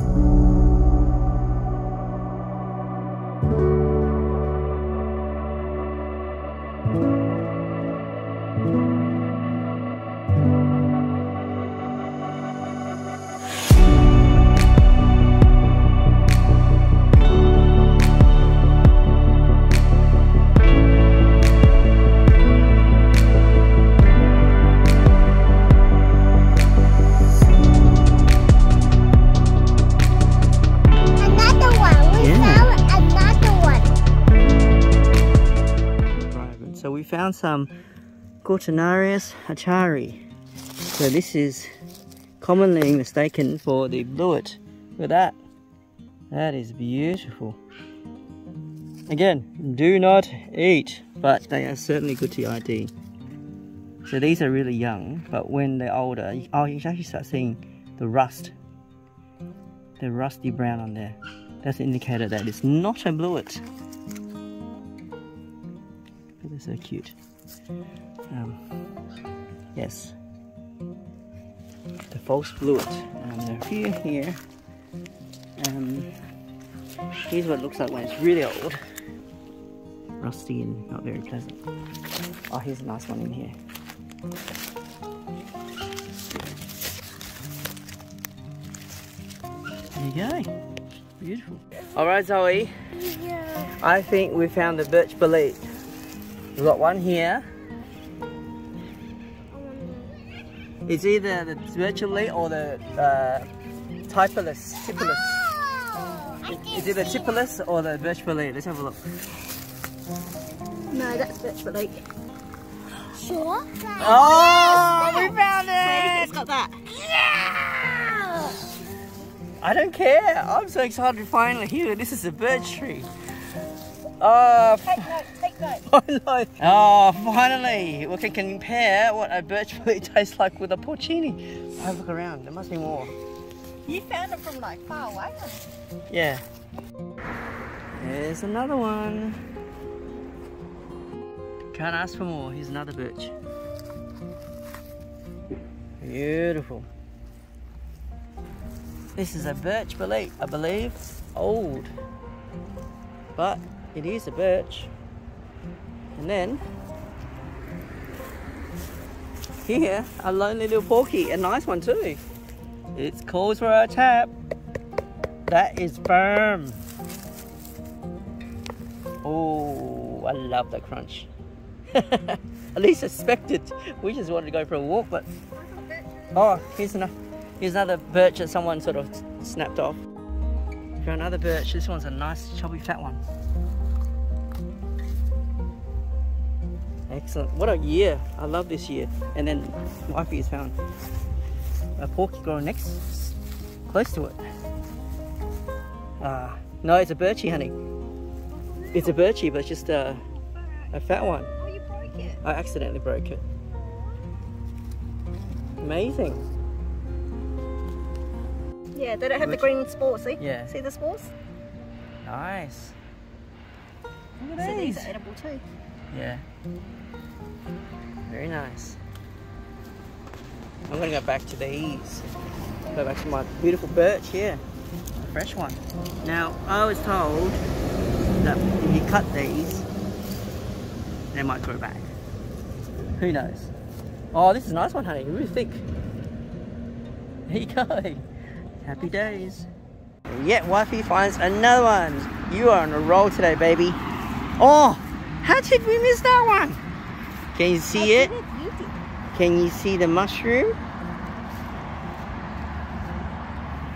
Another we found some Cortinarius archeri. So this is commonly mistaken for the blewit. Look at that. That is beautiful. Again, do not eat, but they are certainly good to ID. So these are really young, but when they're older, you- oh, you actually start seeing the rust. The rusty brown on there. That's an indicator that it's not a blewit. They're so cute. Um, yes. The false blewit. Um, there are a few here. Um, here's what it looks like when it's really old. Rusty and not very pleasant. Oh, here's a nice one in here. There you go. Beautiful. Alright, Zoe. Yeah. I think we found the birch bolete. We've got one here. It's either the birch bolete or the uh, typeless, tipulus. Oh, I It's either tipulus or the birch bolete. Let's have a look. No, that's birch bolete. Sure. Oh, we found It's it! got that. Yeah. I don't care. I'm so excited to finally hear it. This is a birch tree. Oh, Take note, finally. Oh, finally. We can compare what a birch bolete tastes like with a porcini. Have a look around. There must be more. You found it from like far away. Yeah. There's another one. Can't ask for more. Here's another birch. Beautiful. This is a birch I believe. Old. But it is a birch. And then here, a lonely little porky, a nice one too. It's calls for a tap. That is firm. Oh, I love that crunch. At least I expected. We just wanted to go for a walk, but oh, here's another. Here's another birch that someone sort of snapped off. Found another birch. This one's a nice, chubby, fat one. Excellent. What a year. I love this year. And then wifey has found a porky growing next, close to it. Ah, no, it's a birchie, honey. It's a birchie, but it's just a, a fat one. Oh, you broke it. I accidentally broke it. Amazing. Yeah, they don't have the green spores, see? Yeah. See the spores? Nice. Look So at these these. are edible too. Yeah. Very nice. I'm gonna go back to these. Go back to my beautiful birch here. A fresh one. Now, I was told that if you cut these, they might grow back. Who knows? Oh, this is a nice one, honey. Really thick. There you go. Happy days. Yet, wifey finds another one. You are on a roll today, baby. Oh, how did we miss that one? Can you see it? Can you see the mushroom?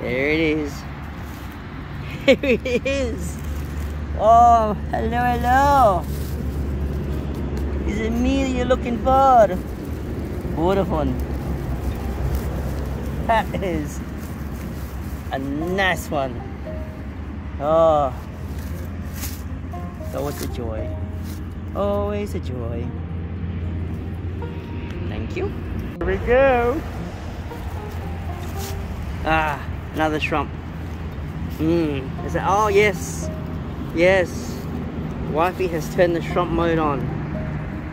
There it is. There it is. Oh, hello, hello. Is it me that you're looking for? Beautiful. That is a nice one. Oh, so it's a joy. Always a joy. Here we go. Ah, another shrimp. Mmm. Is it? Oh yes, yes. Wifey has turned the shrimp mode on.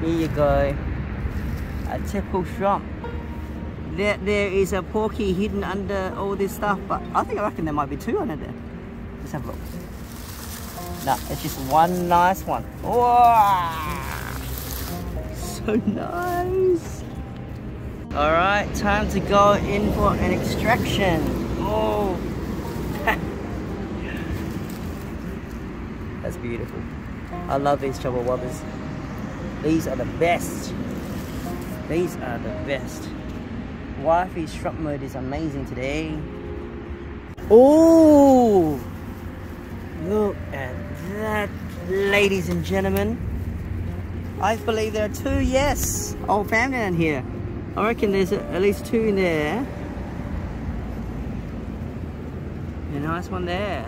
Here you go. A typical shrimp. there, there is a porky hidden under all this stuff, but I think I reckon there might be two under there. Let's have a look. No, it's just one nice one. Wow! So nice. All right, time to go in for an extraction. Oh, that's beautiful. I love these trouble wobbers. These are the best. These are the best. Wifey's shrimp mode is amazing today. Oh, look at that, ladies and gentlemen. I believe there are two, yes. Whole family in here. I reckon there's at least two in there. A nice one there.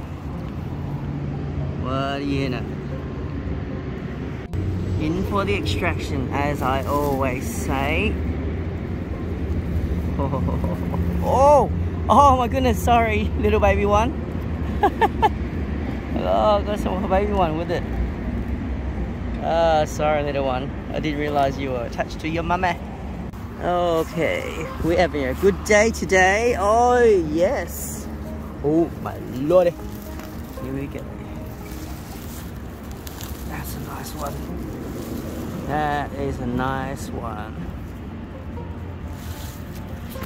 What do you know? In for the extraction, as I always say. Oh, oh my goodness, sorry, little baby one. oh, got some baby one with it. Ah, sorry, little one. I didn't realize you were attached to your mama. Okay, we're having a good day today. Oh, yes. Oh, my lordy. Here we go. That's a nice one. That is a nice one.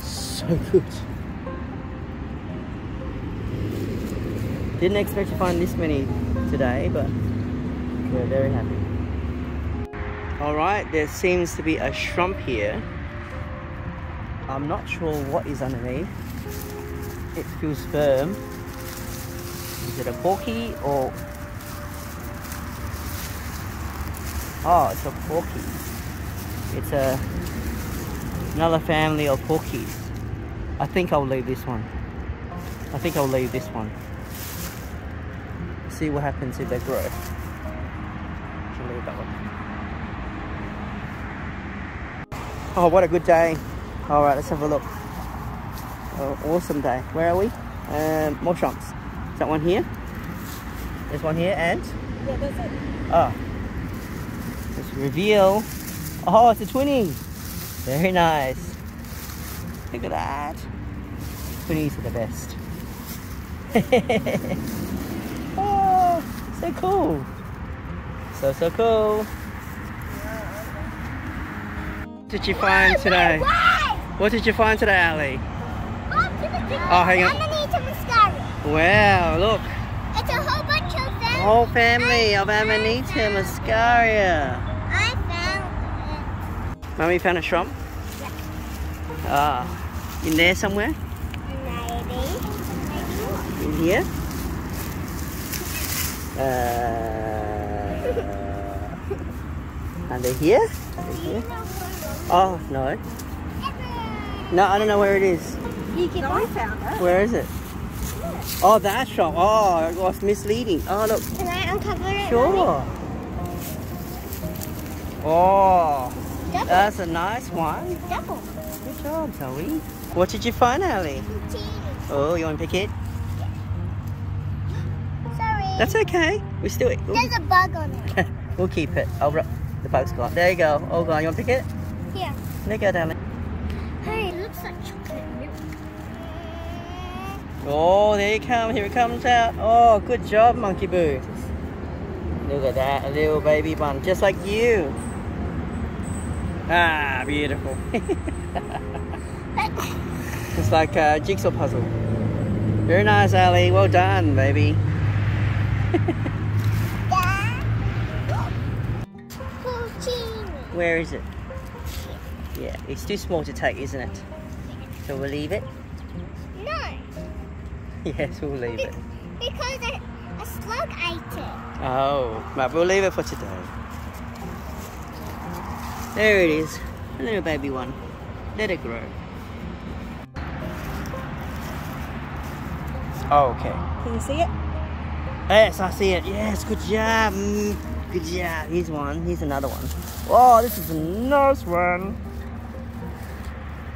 So good. Didn't expect to find this many today, but we're very happy. Alright, there seems to be a shrimp here. I'm not sure what is underneath. It feels firm. Is it a porky or... Oh, it's a porky. It's a another family of porkies. I think I'll leave this one. I think I'll leave this one. See what happens if they grow. Should leave that one. Oh, what a good day. All right, let's have a look. Oh, awesome day. Where are we? Um, more trunks. Is that one here? There's one here and? Yeah, that's it. Oh. Let's reveal. Oh, it's a twinning. Very nice. Look at that. Twinnies are the best. oh, so cool. So, so cool. What did you find today? What did you find today, Ali? Oh, hang on. Wow, look. It's a whole bunch of them. Whole family of Amanita muscaria. I found Mummy found a shrimp? Yeah. Ah, in there somewhere? it. Maybe. In here? Uh, under here? Under here? Oh, no. Ever. No, I don't know where it is. You can I found it. Where is it? Oh, that shop. Oh, it was misleading. Oh, look. Can I uncover it? Sure. Oh, Double. that's a nice one. Double. Good job, Zoe. What did you find, Ali? Cheese. Oh, you want to pick it? Sorry. That's okay. We still. It. There's a bug on it. we'll keep it. Oh, ru- the bug's gone. There you go. Oh, gone. You want to pick it? Yeah. There you go, darling. Looks like chocolate milk. Oh, there you come. Here it comes out. Oh, good job, Monkey Boo. Look at that, a little baby bun, just like you. Ah, beautiful. it's like a jigsaw puzzle. Very nice, Ali. Well done, baby. Where is it? Yeah, it's too small to take, isn't it? So we'll leave it? No, Yes, we'll leave it. because a, a slug ate it. Oh, right, we'll leave it for today. There it is, a little baby one. Let it grow. Oh, okay. Can you see it? Yes, I see it. Yes, good job. Mm, good job. Here's one. Here's another one. Oh, this is a nice one.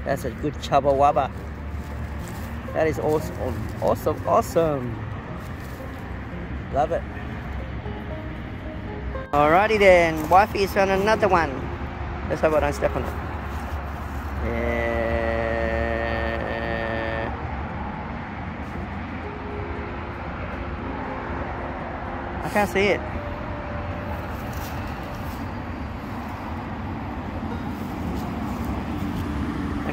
That's a good chubba. That is awesome, awesome, awesome. Love it. Alrighty then, wifey is on another one. Let's hope I don't step on it. Yeah. I can't see it.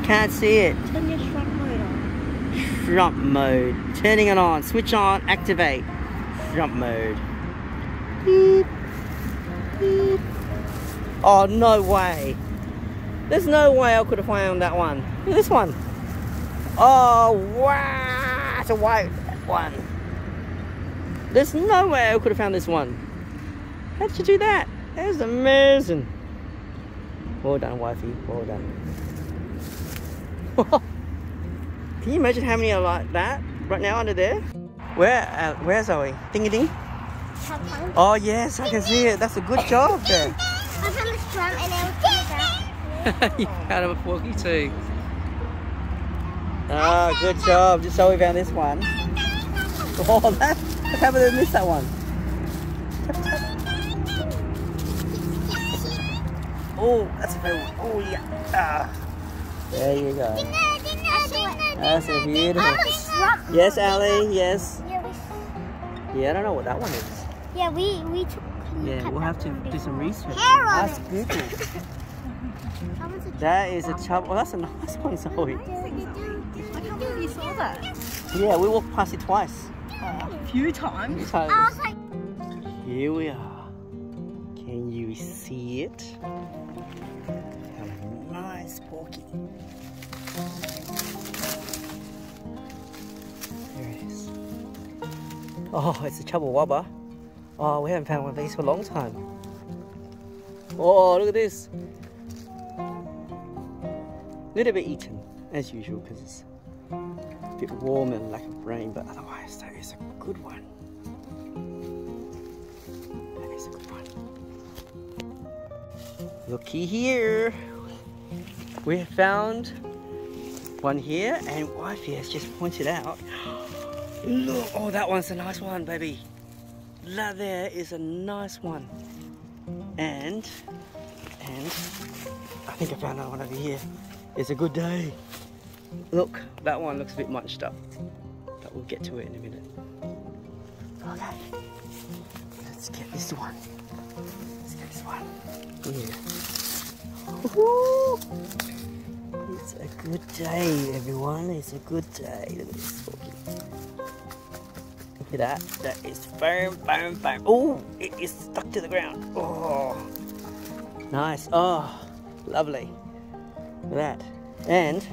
Can't see it. Turn your shrunk mode on. Front mode. Turning it on. Switch on. Activate. Front mode. Beep. Beep. Oh, no way. There's no way I could have found that one. Look at this one. Oh, wow. It's a white one. There's no way I could have found this one. How'd you do that? That's amazing. Well done, wifey. Well done. Can you imagine how many are like that right now under there? Where? Uh, where's Zoe? Dingy ding. Oh yes, I can see it. That's a good job there. I found a drum and I was you found a porky too. Ah, good job. Just so we found this one. Oh, that. Look how they missed that one. Oh, that's a very. Oh yeah. Ah. There you go. That's a beautiful. Yes, Ali. Yes. Yeah, I don't know what that one is. Yeah, we we took. Yeah, we'll have to do some research. Hair on Ask. Google. That was a That is a chub. Oh, that's a nice one, Zoe. I can't believe you saw that. Yeah, we walked past it twice. A few times. So I was like, here we are. Can you see it? Nice porky. There it is. Oh, it's a Chubbawabba. Oh, we haven't found one of these for a long time. Oh, look at this. A little bit eaten, as usual, because it's a bit warm and lack of rain, but otherwise, that is a good one. That is a good one. Looky here. We have found one here, and wifey has just pointed out. Look, oh, that one's a nice one, baby. That there is a nice one. And, and, I think I found another one over here. It's a good day. Look, that one looks a bit munched up. But we'll get to it in a minute. Okay. Let's get this one. Let's get this one. Yeah. It's a good day, everyone. It's a good day. Look at this. Look at that. That is firm, firm, firm. Oh, it is stuck to the ground. Oh, nice. Oh, lovely. Look at that. And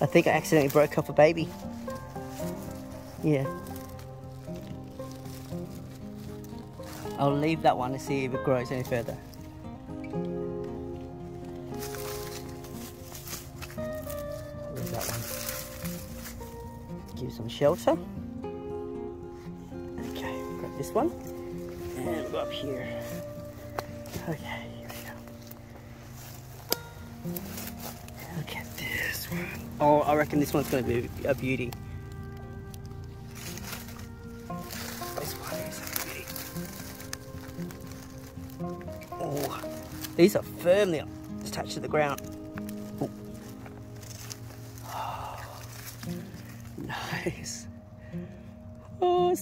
I think I accidentally broke off a baby. Yeah. I'll leave that one to see if it grows any further. Some shelter. Okay, grab this one. And we'll go up here. Okay, here we go. Look at this one. Oh, I reckon this one's going to be a beauty. This one is a beauty. Oh, these are firmly attached to the ground.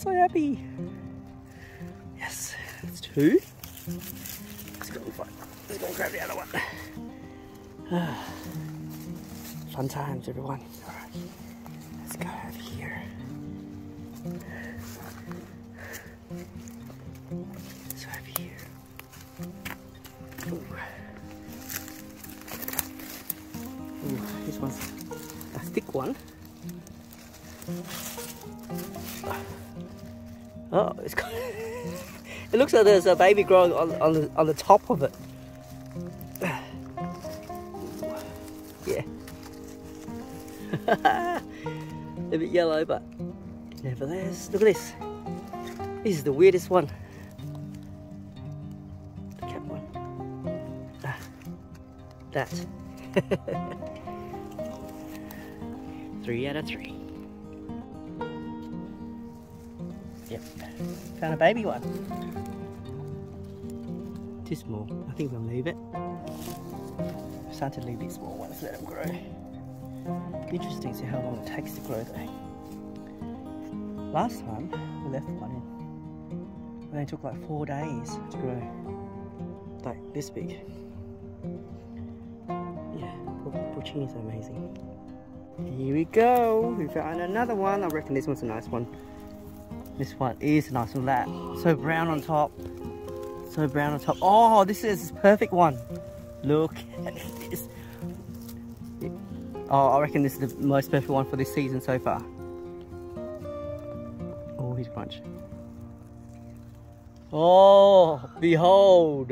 So happy. Yes, that's two. Let's go and find. Let's go and grab the other one. Ah. Fun times, everyone. All right, let's go over here. So over here. Ooh. Ooh, this one's a thick one. Oh, it's got. it looks like there's a baby growing on, on the on the top of it. Yeah. a bit yellow, but nevertheless, look at this. This is the weirdest one. The cat one. Ah, that. three out of three. Yep. Found a baby one. Too small. I think we'll leave it. Starting to leave these small ones, let them grow. Interesting to see how long it takes to grow though. Last time We left one in. It took like four days to grow. Like this big. Yeah, porcini's are amazing. Here we go. We found another one. I reckon this one's a nice one. This one is nice and That so brown on top. So brown on top. Oh, this is perfect one. Look at this. Oh, I reckon this is the most perfect one for this season so far. Oh, he's crunch. Oh, behold,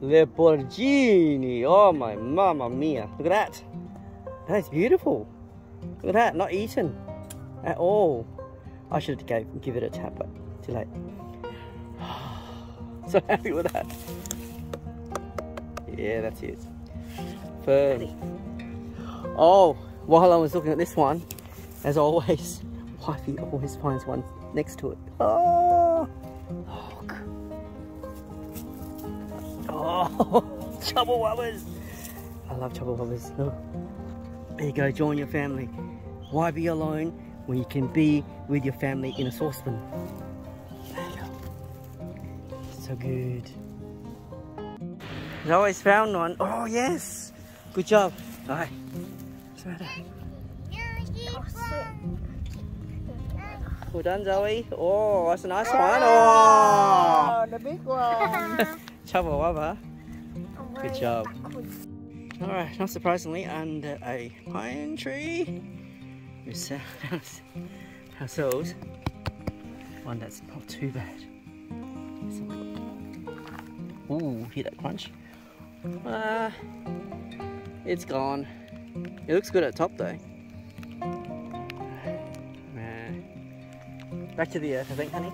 the porcini. Oh my mamma mia. Look at that. That is beautiful. Look at that, not eaten at all. I should have give it a tap, but too late. so happy with that. Yeah, that's it. Fern. Oh, while I was looking at this one, as always, wifey always finds one next to it. Oh, look. Oh, chubble oh, I love chubble Look. Oh. There you go, join your family. Why be alone when you can be with your family in a saucepan? There you go. So good. I always found one. Oh, yes. Good job. All right. What's the matter? Well done, Zoe. Oh, that's a nice one. Oh, oh. the big one. Chubba wubba. Good job. Alright, not surprisingly, under a pine tree, ourselves one that's not too bad. Ooh, hear that crunch? Ah, it's gone. It looks good at top though. Nah. Back to the earth, I think, honey.